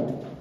All